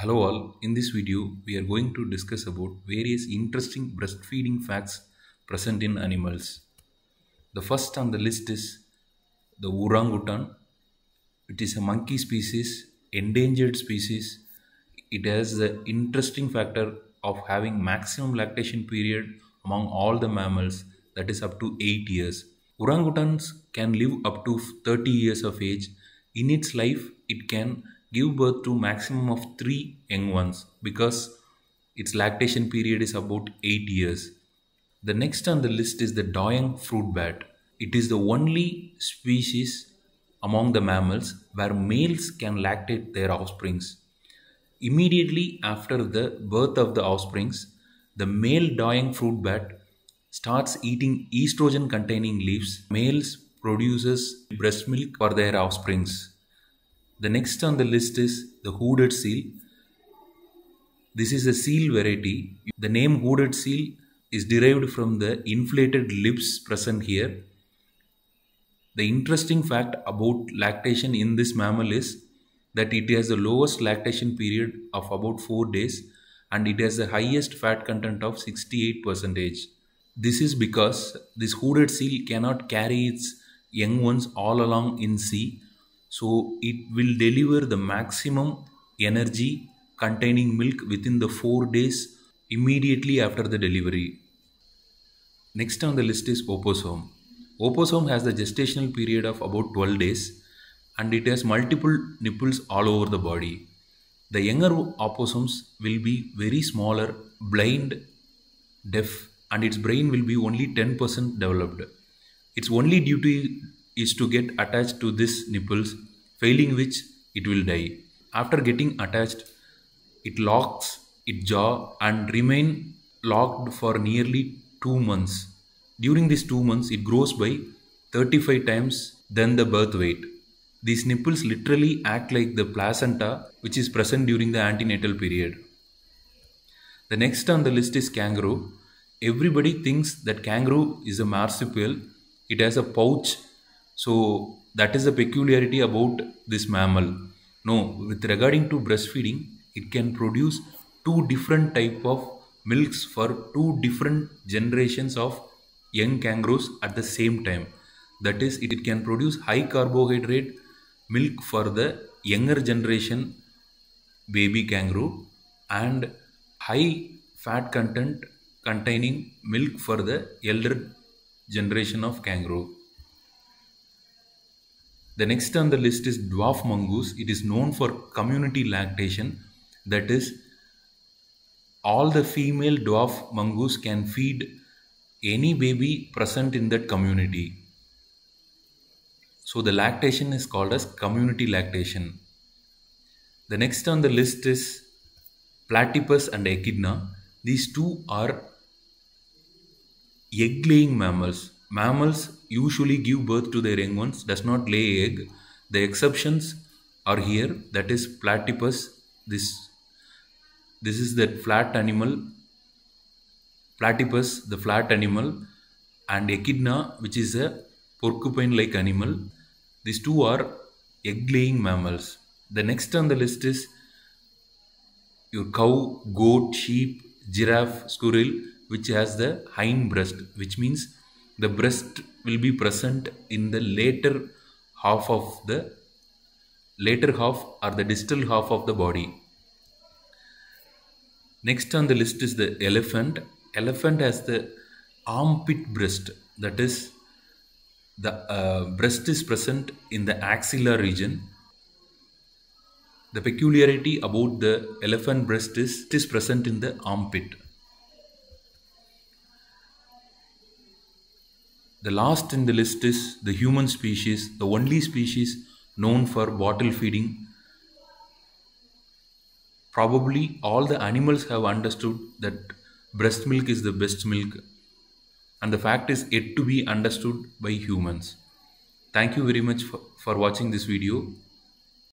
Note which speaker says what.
Speaker 1: Hello all, in this video we are going to discuss about various interesting breastfeeding facts present in animals. The first on the list is the orangutan. It is a monkey species, endangered species. It has the interesting factor of having maximum lactation period among all the mammals that is up to 8 years. Orangutans can live up to 30 years of age. In its life, it can give birth to maximum of 3 young ones because its lactation period is about 8 years. The next on the list is the Dayak fruit bat. It is the only species among the mammals where males can lactate their offsprings. Immediately after the birth of the offsprings, the male Dayak fruit bat starts eating estrogen containing leaves. Males produces breast milk for their offsprings. The next on the list is the hooded seal. This is a seal variety. The name hooded seal is derived from the inflated lips present here. The interesting fact about lactation in this mammal is that it has the lowest lactation period of about 4 days and it has the highest fat content of 68%. This is because this hooded seal cannot carry its young ones all along in sea so it will deliver the maximum energy containing milk within the 4 days immediately after the delivery. Next on the list is opossum. Opossum has the gestational period of about 12 days and it has multiple nipples all over the body. The younger opossums will be very smaller, blind, deaf and its brain will be only 10% developed. Its only duty is to get attached to this nipples, failing which it will die. After getting attached, it locks its jaw and remain locked for nearly 2 months. During these 2 months, it grows by 35 times than the birth weight. These nipples literally act like the placenta which is present during the antenatal period. The next on the list is kangaroo. Everybody thinks that kangaroo is a marsupial. It has a pouch. So that is the peculiarity about this mammal. No, with regarding to breastfeeding, it can produce two different type of milks for two different generations of young kangaroos at the same time. That is, it can produce high carbohydrate milk for the younger generation baby kangaroo and high fat content containing milk for the elder generation of kangaroo. The next on the list is dwarf mongoose. It is known for community lactation. That is, all the female dwarf mongoose can feed any baby present in that community. So the lactation is called as community lactation. The next on the list is platypus and echidna. These two are egg laying mammals. Mammals usually give birth to their young ones, does not lay egg. The exceptions are here that is platypus. This this is that flat animal platypus the flat animal and echidna which is a porcupine like animal these two are egg laying mammals the next on the list is your cow goat sheep giraffe squirrel which has the hind breast which means the breast will be present in the later half of the later half or the distal half of the body. Next on the list is the elephant. Elephant has the armpit breast. That is the uh, breast is present in the axilla region. The peculiarity about the elephant breast is it is present in the armpit the last in the list is the human species the only species known for bottle feeding probably all the animals have understood that breast milk is the best milk and the fact is yet to be understood by humans. Thank you very much for, for watching this video.